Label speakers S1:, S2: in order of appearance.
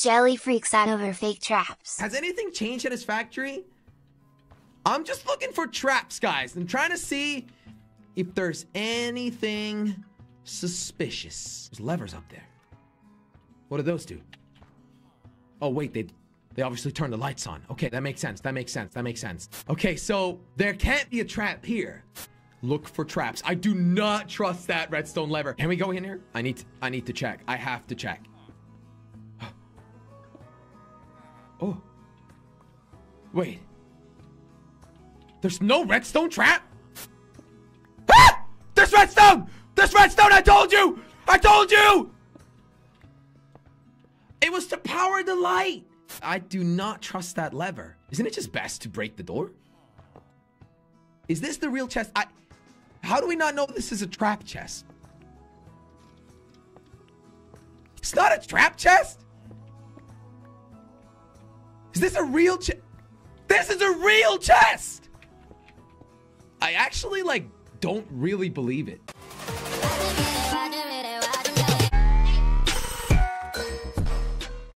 S1: Jelly freaks out over fake traps.
S2: Has anything changed at his factory? I'm just looking for traps, guys. I'm trying to see if there's anything suspicious. There's levers up there. What do those do? Oh, wait, they they obviously turn the lights on. Okay, that makes sense. That makes sense. That makes sense. Okay, so there can't be a trap here. Look for traps. I do not trust that redstone lever. Can we go in here? I need to, I need to check. I have to check. Oh. Wait. There's no redstone trap? Ah! There's redstone! There's redstone! I told you! I told you! It was to power the light. I do not trust that lever. Isn't it just best to break the door? Is this the real chest? I. How do we not know this is a trap chest? It's not a trap chest? Is this a real chest? This is a real chest! I actually, like, don't really believe it.